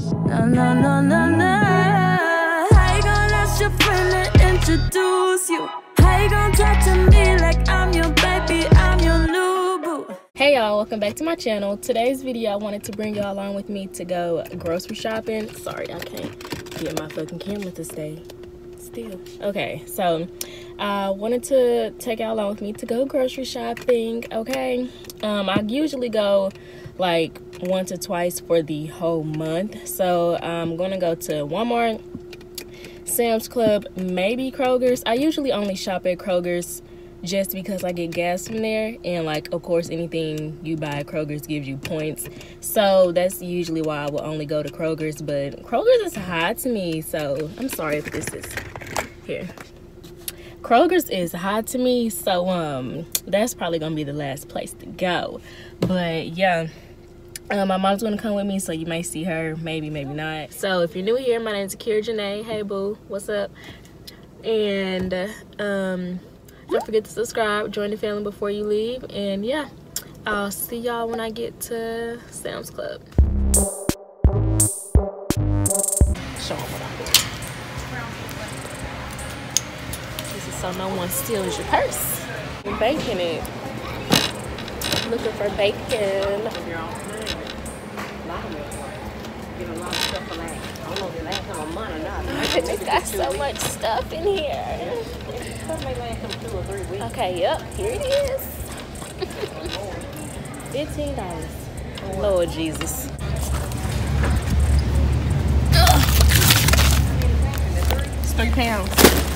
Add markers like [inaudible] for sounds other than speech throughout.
No, no, no, no, no. How you gonna ask your friend introduce you? How you gonna talk to me like I'm your baby, I'm your new boo? Hey y'all, welcome back to my channel. Today's video, I wanted to bring y'all along with me to go grocery shopping. Sorry, I can't get my fucking camera to stay still. Okay, so I wanted to take y'all along with me to go grocery shopping, okay? Um, I usually go like once or twice for the whole month. So I'm gonna go to Walmart, Sam's Club, maybe Kroger's. I usually only shop at Kroger's just because I get gas from there. And like, of course, anything you buy at Kroger's gives you points. So that's usually why I will only go to Kroger's. But Kroger's is high to me. So I'm sorry if this is here. Kroger's is hot to me, so um, that's probably gonna be the last place to go. But yeah, um, my mom's gonna come with me, so you may see her, maybe, maybe not. So if you're new here, my name's Akeira Janee'. Hey boo, what's up? And um, don't forget to subscribe, join the family before you leave, and yeah, I'll see y'all when I get to Sam's Club. Show them what doing. This is so no one steals your purse. You're baking it. Looking for bacon. They got so much stuff in here. Okay, yep, here it is. Fifteen dollars. Lord Jesus. It's three pounds.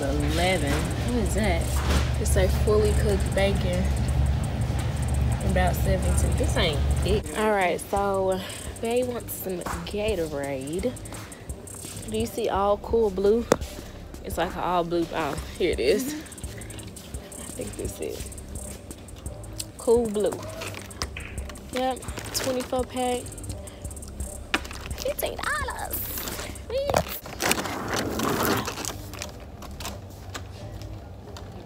Was eleven. What is that? It's a fully cooked bacon. About 17. This ain't it. Alright, so they want some Gatorade. Do you see all cool blue? It's like all blue. Oh, here it is. I think this is cool blue. Yep, 24 pack. $15.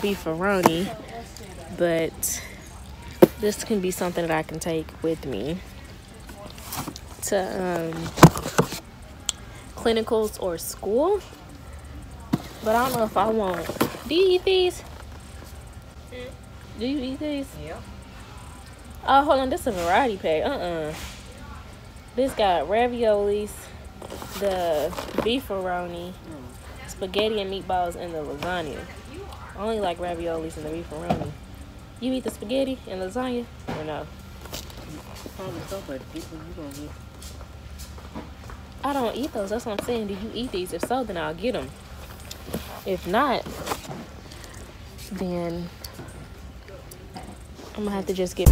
beefaroni, but this can be something that I can take with me to um, clinicals or school. But I don't know if I want. Do you eat these? Do you eat these? Yeah. Oh, hold on. This is a variety pack. Uh-uh. This got raviolis, the beefaroni, spaghetti and meatballs, and the lasagna. I only like raviolis and the beefaroni. You eat the spaghetti and lasagna or no? Probably get. I don't eat those. That's what I'm saying. Do you eat these? If so, then I'll get them. If not, then I'm gonna have to just get.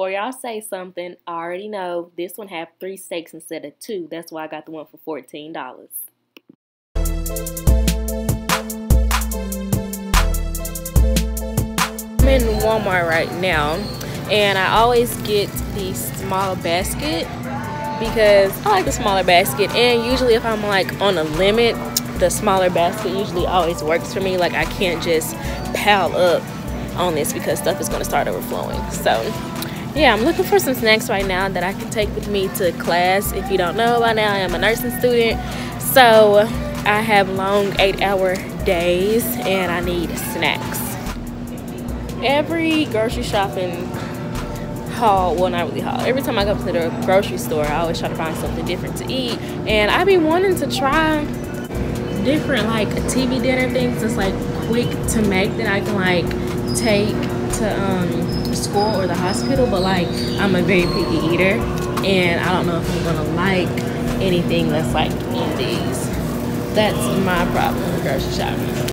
Before y'all say something, I already know this one have three steaks instead of two. That's why I got the one for fourteen dollars. I'm in Walmart right now and I always get the small basket because I like the smaller basket and usually if I'm like on a limit the smaller basket usually always works for me like I can't just pile up on this because stuff is going to start overflowing so yeah I'm looking for some snacks right now that I can take with me to class. If you don't know by now I am a nursing student. So I have long eight hour days and I need snacks. Every grocery shopping haul well not really haul. Every time i go to the grocery store i always try to find something different to eat. And i be wanting to try different like tv dinner things that's like quick to make that i can like take to um school or the hospital but like i'm a very picky eater and i don't know if i'm gonna like anything that's like in these that's my problem with grocery shopping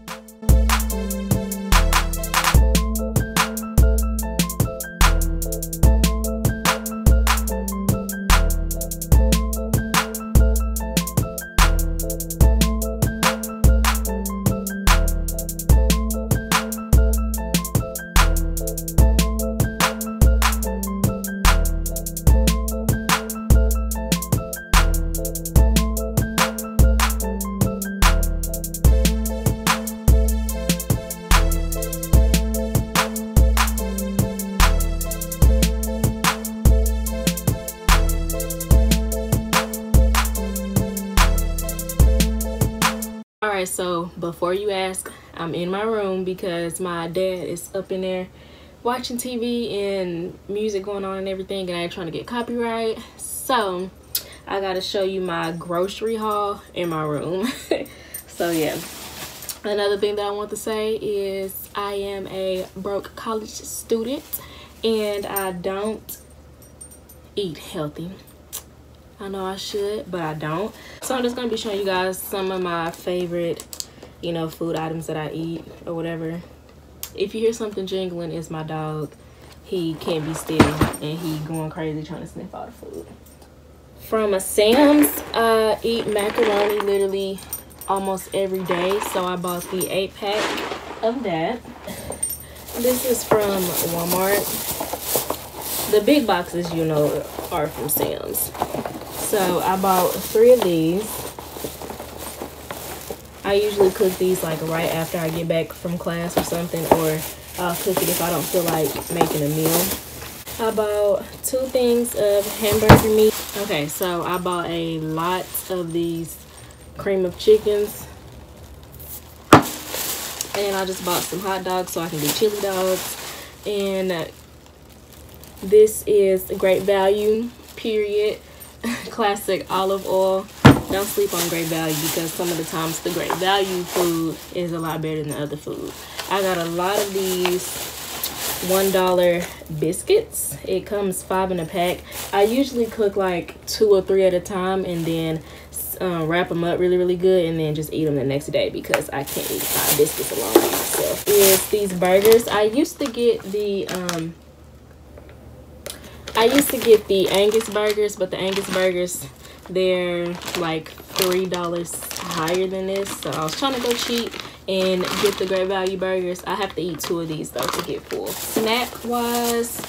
before you ask i'm in my room because my dad is up in there watching tv and music going on and everything and i ain't trying to get copyright. So i gotta show you my grocery haul in my room. [laughs] So yeah. Another thing that i want to say is i am a broke college student and i don't eat healthy. I know I should, but I don't. So I'm just to be showing you guys some of my favorite, you know, food items that I eat or whatever. If you hear something jingling, it's my dog. He can't be still and he going crazy trying to sniff all the food. From a Sam's, I eat macaroni literally almost every day. So I bought the 8 pack of that. This is from Walmart. The big boxes, you know, are from Sam's. So I bought three of these. I usually cook these like right after I get back from class or something or I'll cook it if I don't feel like making a meal. I bought two things of hamburger meat. Okay, so I bought a lot of these cream of chickens. And I just bought some hot dogs so I can do chili dogs. And this is a great value, period [laughs] classic olive oil don't sleep on great value because some of the times the great value food is a lot better than the other food. I got a lot of these one dollar biscuits. It comes five in a pack. I usually cook like two or three at a time and then uh, wrap them up really really good and then just eat them the next day because i can't eat five biscuits alone by myself. Is these burgers i used to get the um I used to get the Angus burgers, but the Angus burgers, they're like $3 higher than this. So I was trying to go cheap and get the Great Value burgers. I have to eat two of these though to get full. Snack wise,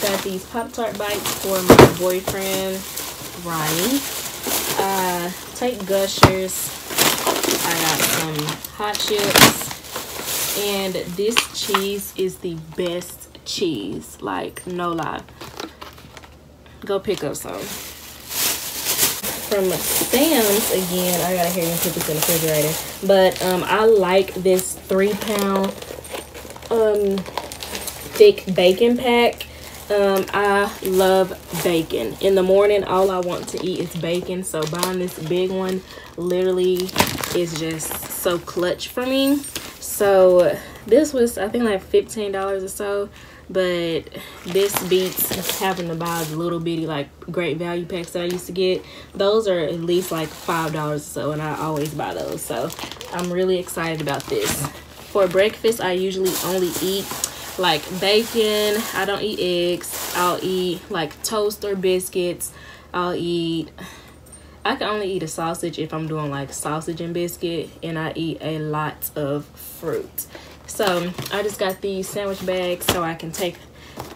got these Pop-Tart bites for my boyfriend, Ronnie. Uh, Gushers. I got some hot chips. And this cheese is the best cheese. Like, no lie go pick up some. From Sam's, again, I gotta hear you put this in the refrigerator. But um, I like this three pound um, thick bacon pack. Um, I love bacon. In the morning, all I want to eat is bacon. So buying this big one literally is just so clutch for me. So this was, I think, like $15 or so but this beats having to buy the little bitty like great value packs that I used to get. Those are at least like five dollars or so, and I always buy those. So I'm really excited about this. For breakfast, I usually only eat like bacon. I don't eat eggs. I'll eat like toast or biscuits. I'll eat. I can only eat a sausage if I'm doing like sausage and biscuit, and I eat a lot of fruit. So I just got these sandwich bags so I can take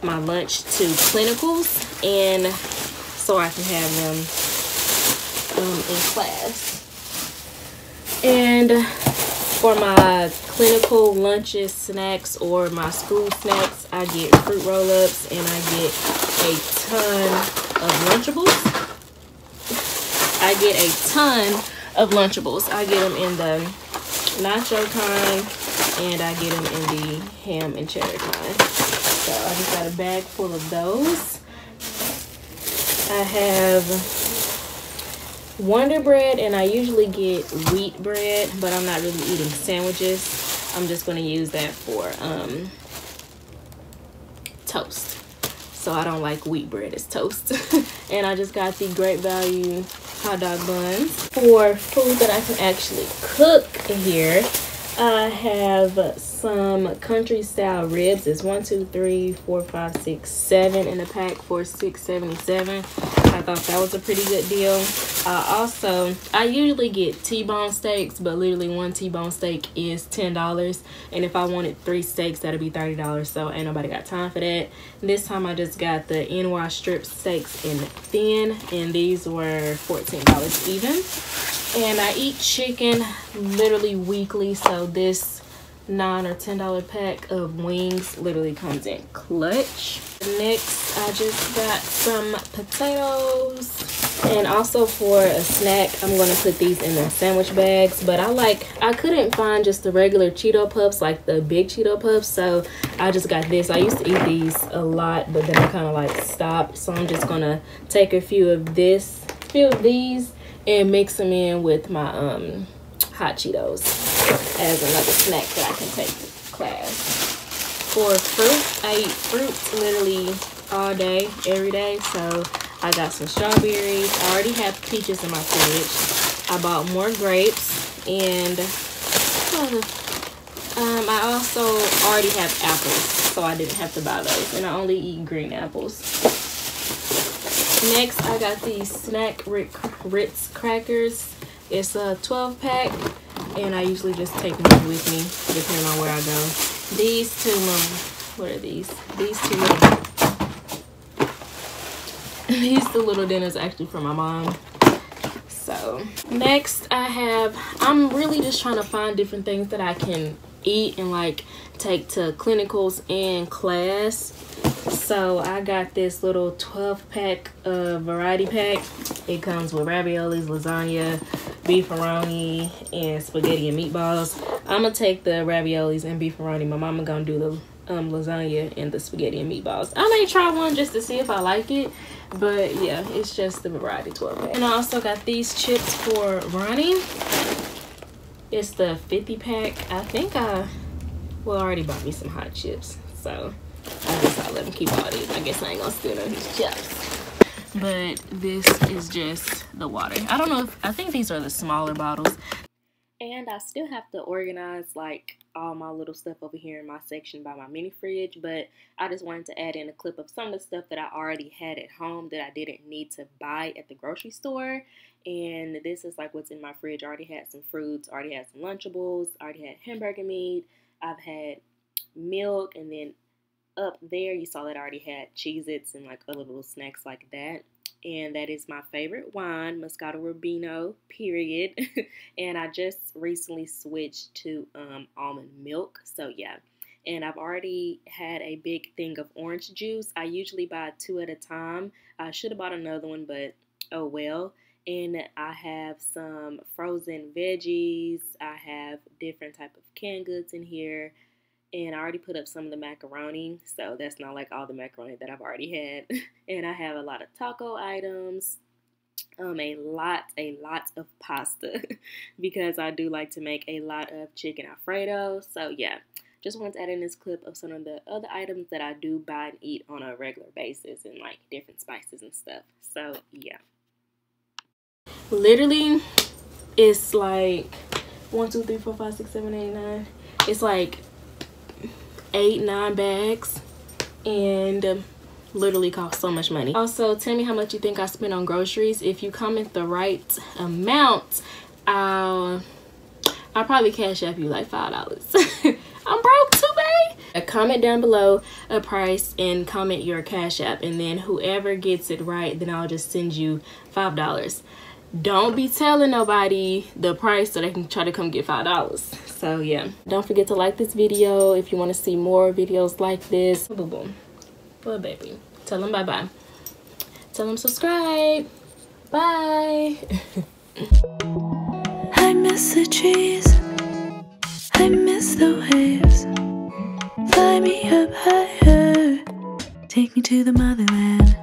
my lunch to clinicals and so I can have them um, in class. And for my clinical lunches, snacks, or my school snacks, I get fruit roll-ups and I get a ton of Lunchables. I get a ton of Lunchables. I get them in the nacho kind and I get them in the ham and cheddar kind. So I just got a bag full of those. I have Wonder Bread and I usually get wheat bread, but I'm not really eating sandwiches. I'm just to use that for um, toast. So I don't like wheat bread as toast. [laughs] and I just got the Great Value hot dog buns. For food that I can actually cook here, I have some country style ribs. It's one, two, three, four, five, six, seven in a pack for six seventy seven. I thought that was a pretty good deal. Uh, also, I usually get T-bone steaks, but literally one T-bone steak is $10. And if I wanted three steaks, that'd be $30. So ain't nobody got time for that. This time I just got the NY strip steaks in thin, and these were $14 even. And I eat chicken literally weekly, so this nine or ten dollar pack of wings literally comes in clutch. Next i just got some potatoes. And also for a snack i'm going to put these in the sandwich bags. But i like i couldn't find just the regular cheeto puffs like the big cheeto puffs. So i just got this. I used to eat these a lot but then i kind of like stopped. So i'm just gonna take a few of this few of these and mix them in with my um hot cheetos as another snack that I can take to class. For fruit, I eat fruit literally all day, every day. So I got some strawberries. I already have peaches in my fridge. I bought more grapes and um, I also already have apples, so I didn't have to buy those. And I only eat green apples. Next, I got these Snack Ritz crackers. It's a 12 pack and I usually just take them with me depending on where I go. These two, um, what are these? These two little, [laughs] these two little dinners actually for my mom. So next I have, I'm really just trying to find different things that I can eat and like take to clinicals and class so i got this little 12 pack variety pack it comes with raviolis lasagna beefaroni and spaghetti and meatballs. I'm gonna take the raviolis and beefaroni. My mama gonna do the um, lasagna and the spaghetti and meatballs. I may try one just to see if I like it, but yeah, it's just the variety 12 pack. And I also got these chips for Ronnie. It's the 50 pack. I think I, well, I already bought me some hot chips, so I guess I'll let him keep all these. I guess I ain't gonna steal of his chips but this is just the water. I don't know if, I think these are the smaller bottles. And I still have to organize like all my little stuff over here in my section by my mini fridge, but I just wanted to add in a clip of some of the stuff that I already had at home that I didn't need to buy at the grocery store. And this is like what's in my fridge. I already had some fruits, already had some Lunchables, already had hamburger meat. I've had milk and then up there, you saw that I already had Cheez Its and like other little snacks like that. And that is my favorite wine, Moscato Rubino, period. [laughs] and I just recently switched to um, almond milk. So, yeah. And I've already had a big thing of orange juice. I usually buy two at a time. I should have bought another one, but oh well and I have some frozen veggies. I have different type of canned goods in here and I already put up some of the macaroni, so that's not like all the macaroni that I've already had. [laughs] and I have a lot of taco items, um, a lot, a lot of pasta [laughs] because I do like to make a lot of chicken alfredo. So yeah, just wanted to add in this clip of some of the other items that I do buy and eat on a regular basis and like different spices and stuff. So yeah. Literally, it's like one, two, three, four, five, six, seven, eight, nine. It's like eight, nine bags and um, literally cost so much money. Also, tell me how much you think I spent on groceries. If you comment the right amount, I'll, I'll probably cash up you like $5. [laughs] I'm broke too A comment down below a price and comment your cash app and then whoever gets it right then I'll just send you five dollars don't be telling nobody the price so they can try to come get five dollars. So yeah. Don't forget to like this video if you want to see more videos like this. Boom boom but baby. Tell them bye bye tell them subscribe. Bye. [laughs] I miss the trees. I miss the waves. Fly me up higher. Take me to the motherland.